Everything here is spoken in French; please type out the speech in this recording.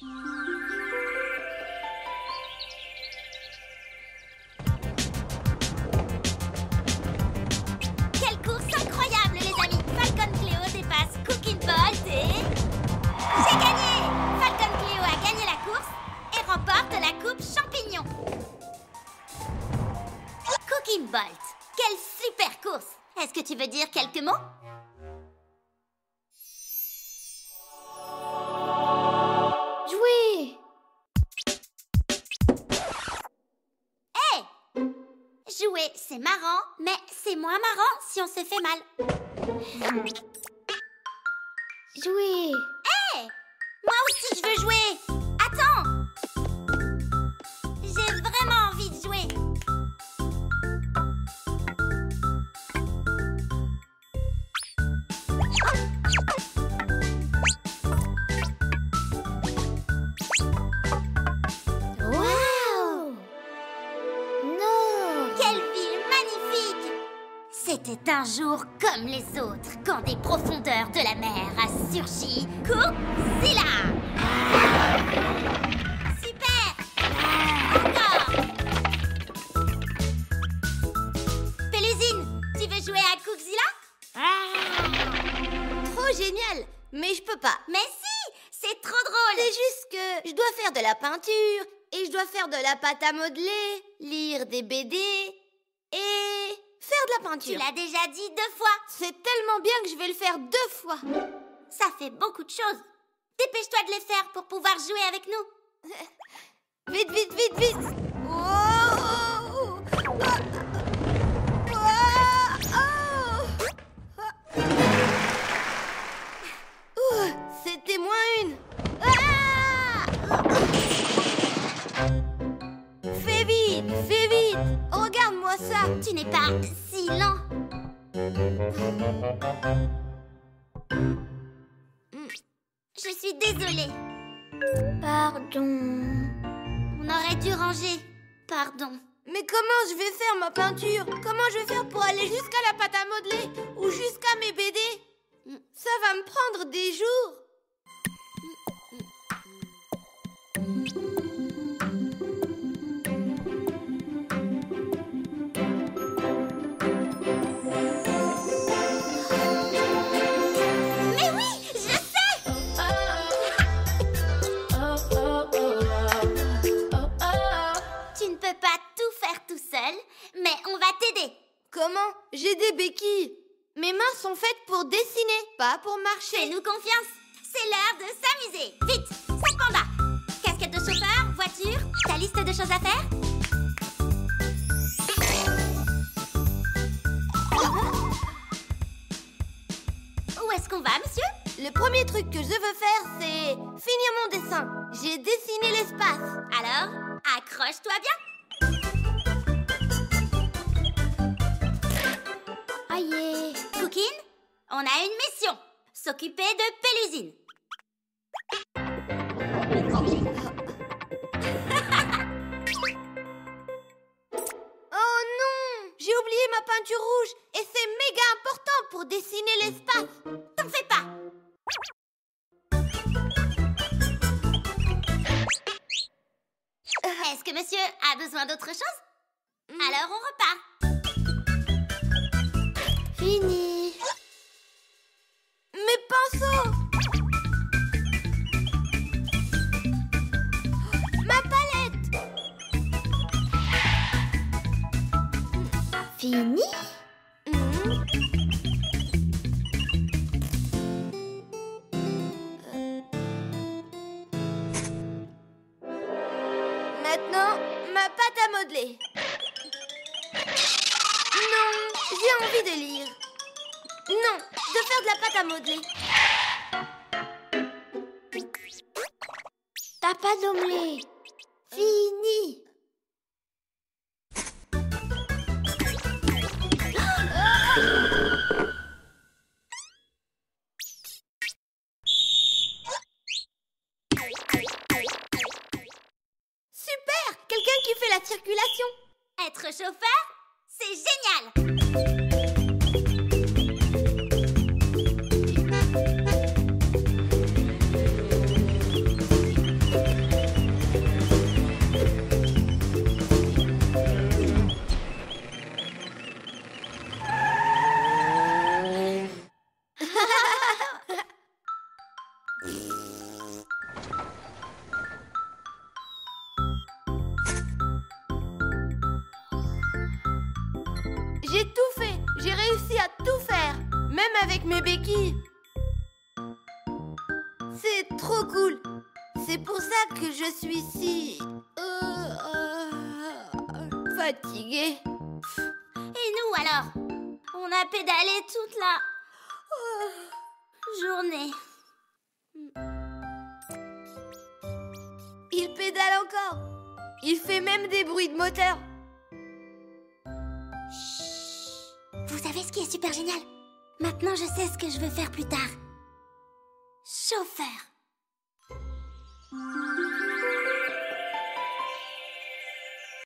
Quelle course incroyable, les amis. Falcon Cléo dépasse Cooking Bolt et... J'ai gagné. Falcon Cléo a gagné la course et remporte la coupe champignon. Cooking Bolt, quelle super course. Est-ce que tu veux dire quelques mots? Jouer, c'est marrant, mais c'est moins marrant si on se fait mal. Jouer C'était un jour comme les autres quand des profondeurs de la mer a surgi. Godzilla! Super! Encore! Pélusine, tu veux jouer à Godzilla? Trop génial! Mais je peux pas. Mais si! C'est trop drôle! C'est juste que je dois faire de la peinture et je dois faire de la pâte à modeler, lire des BD et faire de la Tu peinture. l'as déjà dit deux fois. C'est tellement bien que je vais le faire deux fois. Ça fait beaucoup de choses. Dépêche-toi de les faire pour pouvoir jouer avec nous. Vite, vite, vite, vite. Ah Oh Ouh, C'était moins une. Ah Fais vite, fais vite Tu n'es pas si lent. Je suis désolée. Pardon. On aurait dû ranger. Pardon. Mais comment je vais faire ma peinture? Comment je vais faire pour aller jusqu'à la pâte à modeler Ou jusqu'à mes BD Ça va me prendre des jours tout faire tout seul Mais on va t'aider. Comment? J'ai des béquilles. Mes mains sont faites pour dessiner, pas pour marcher. Fais-nous confiance. C'est l'heure de s'amuser. Vite Sac panda Casquette de chauffeur, voiture, ta liste de choses à faire. Où est-ce qu'on va, monsieur? Le premier truc que je veux faire, c'est finir mon dessin. J'ai dessiné l'espace. Alors, accroche-toi bien Aïe Cookin, on a une mission. S'occuper de Pélusine. Oh non. J'ai oublié ma peinture rouge Et c'est méga important pour dessiner l'espace. T'en fais pas. Est-ce que monsieur a besoin d'autre chose? Alors on repart Fini Mes pinceaux Ma palette Fini. Maintenant, ma pâte à modeler. J'ai envie de lire. Non, de faire de la pâte à modeler. T'as pas d'omelette Fini Super Quelqu'un qui fait la circulation. Être chauffeur, c'est génial Thank you. J'ai tout fait. J'ai réussi à tout faire. Même avec mes béquilles. C'est trop cool. C'est pour ça que je suis si... euh, euh, fatiguée. Et nous alors? On a pédalé toute la oh, journée. Il pédale encore. Il fait même des bruits de moteur. Vous savez ce qui est super génial? Maintenant, je sais ce que je veux faire plus tard. Chauffeur.